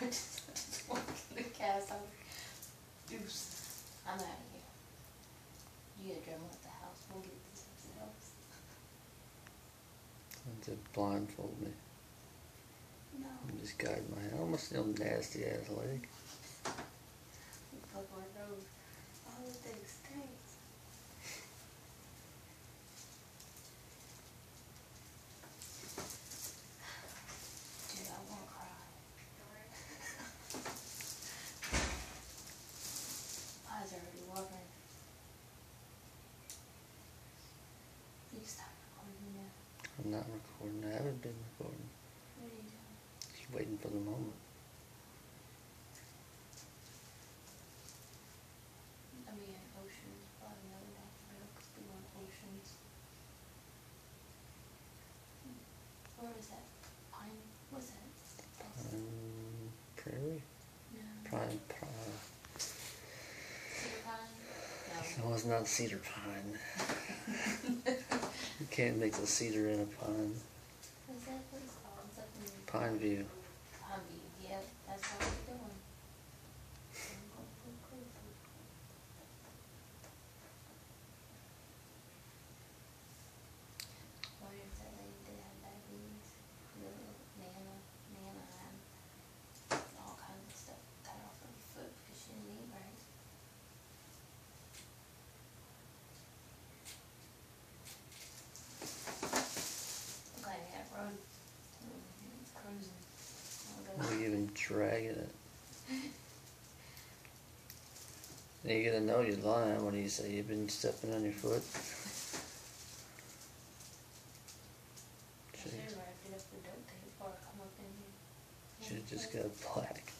I just walked in the cast. I was deuce. I'm out of here. You gotta drum at the house. We'll get this ourselves. To blindfold me. No. and just guide my hand. Almost no nasty ass leg. Fuck our road. All the things stinks. Dude, I wanna cry. Eyes are already watering. You can stop recording now. I'm not recording. I haven't been recording. What are you doing? Just waiting for the moment. I mean, oceans, probably another name for it, 'cause we want oceans. Where is that? Pine, what's that? place? Um, prairie? No. Prime, prime. Cedar Pine? No, it's not cedar pine. can't make a cedar in a pine. What's that place? It's up Pine view. Pine View, yep, that's how we're doing. Wonder if that lady did have diabetes, the Nana, Nana had all kinds of stuff cut off her foot because she didn't eat right. Okay, yeah, road, mm, cruising. I'll go. You're even dragging it. You're gonna know you're lying when you say you've been stepping on your foot. Should have wrapped it up with duct tape before I come up in here. Should've just got black.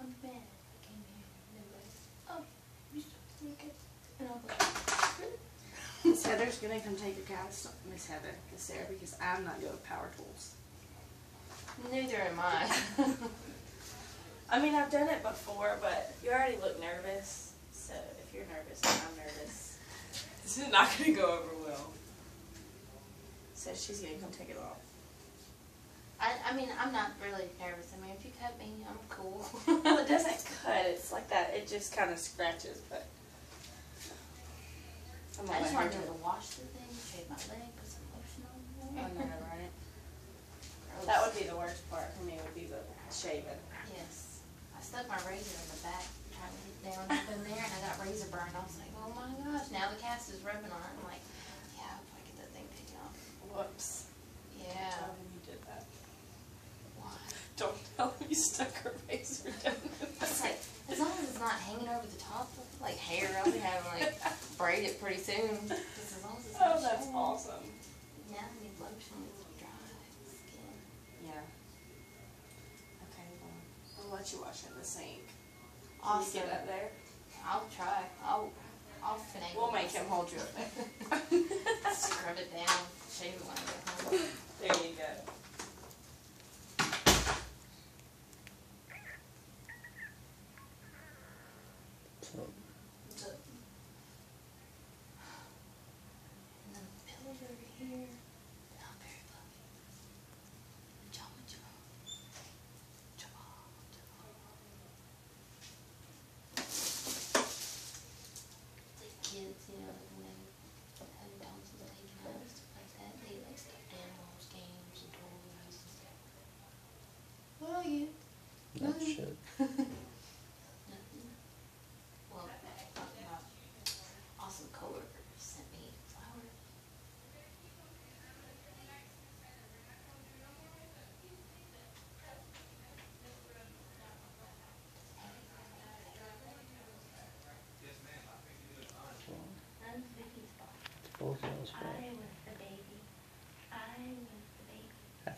I'm mad. I came here and everybody's, oh, you still naked? And I'm like, really? Heather's gonna come take a cast, Miss Heather, Miss Sarah, because I'm not good with power tools. Neither am I. I mean, I've done it before, but you already look nervous. So if you're nervous, I'm nervous. This is not gonna go over well. So she's gonna come take it off. I, I mean, I'm not really nervous. I mean, if you cut me, I'm cool. Well, it doesn't cut. It's like that. It just kind of scratches, but. I'm I just wanted to wash the thing, shave my leg, put some lotion on there. Oh, no, right? That would be the worst part for me. Would be the shaving. Yes. I stuck my razor in the back, trying to get down up in there, and I got razor burn. I was like, oh my gosh, now the cast is rubbing on it. I'm like, yeah, if I get that thing taken off. Whoops. Yeah. Don't Tell me you did that. Why? Don't tell me you stuck her razor down. It's like, as long as it's not hanging over the top of like hair, I'll be having like braid it pretty soon. As as Oh, that's showing. awesome. Now I need lotion with dry skin. Yeah. Okay, well, I'll let you wash it in the sink. Can you Awesome. get up there? I'll try. I'll I'll finagle. We'll make him hold you up there. Scrub it down, shave it when I get home. there you go. So So, and then the pillows over here. Not very fluffy.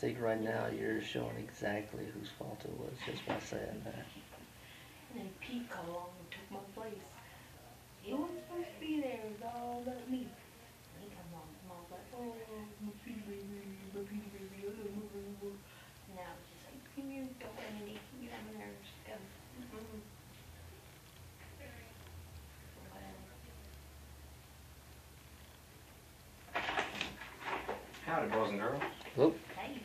Think right now you're showing exactly whose fault it was just by saying that. And then Pete come along and took my place. He wasn't supposed to be there, it was all about me. And he come along, and I was like, oh, my Petey baby, my Petey baby, I love my baby. And I was just like, you don't Randy, you have my nerves, go. Mhm. Whatever. Howdy, boys and girls. Whoop. Hey.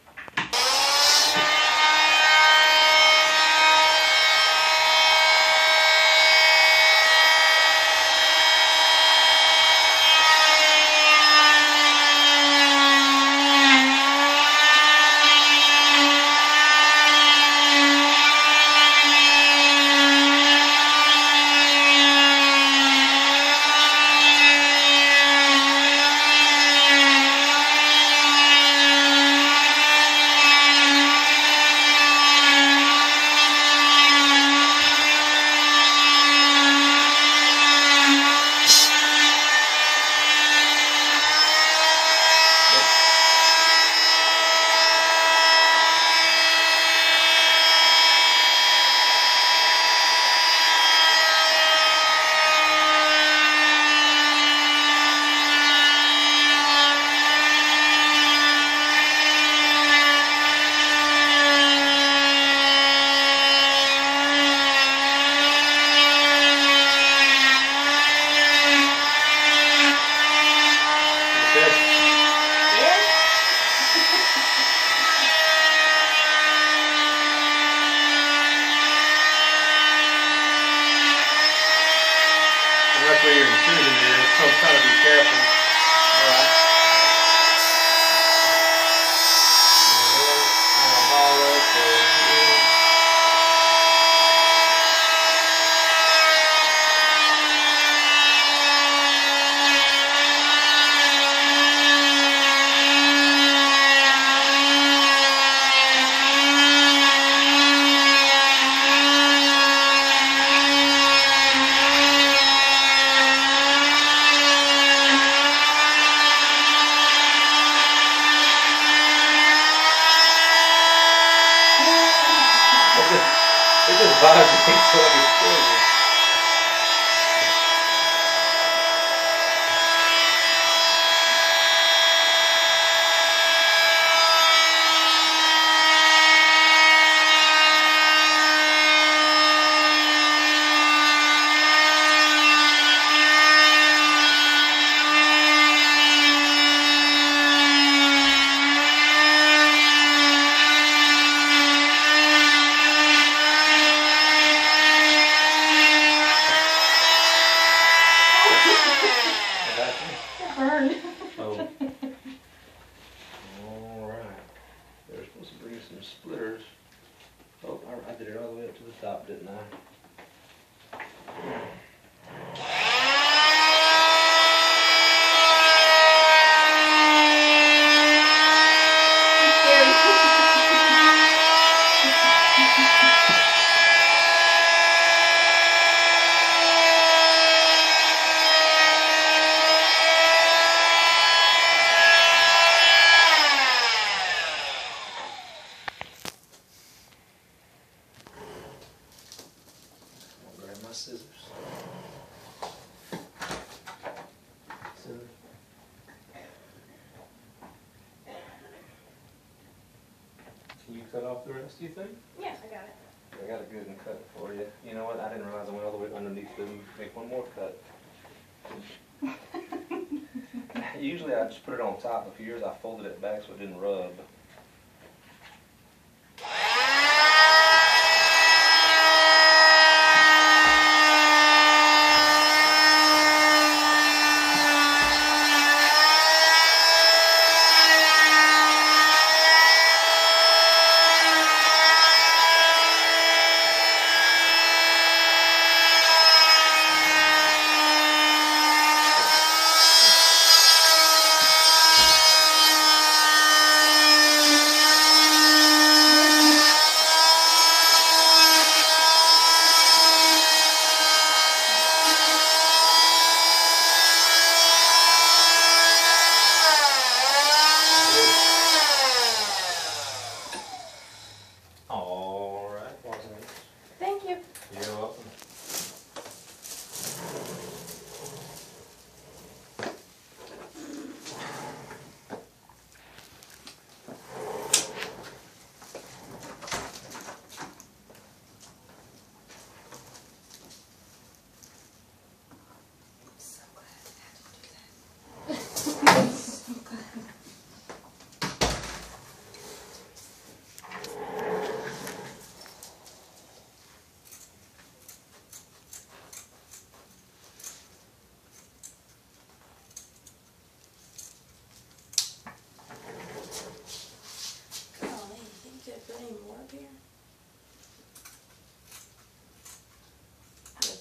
Okay. Incision is, so I'm to be careful. Alright. It just, it just vibrates so I can feel you. I got you. They're supposed to bring us some splitters. Oh, I did it all the way up to the top, didn't I? I'll grab my scissors. Scissors. Can you cut off the rest, do you think? Yeah, I got it. I got a good one cut for you. You know what, I didn't realize I went all the way underneath to make one more cut. Usually I just put it on top, a few years I folded it back so it didn't rub.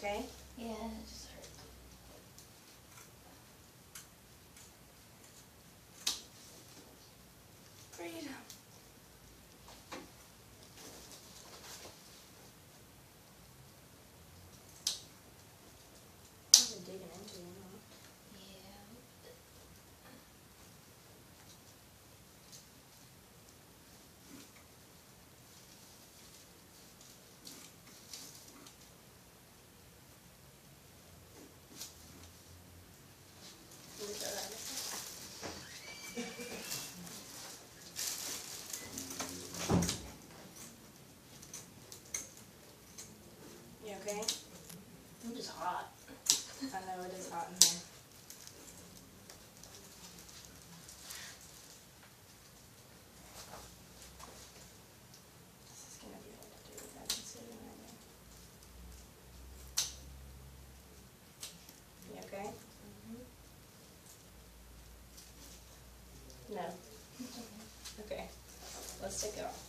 Okay? Yeah, it just hurt. Freedom. I've been digging into you, huh? Yeah. Can we throw that this way? You okay? I'm just hot. I know it is hot in here. This is gonna be able to do with that incision right there. You okay? No. Okay. Let's take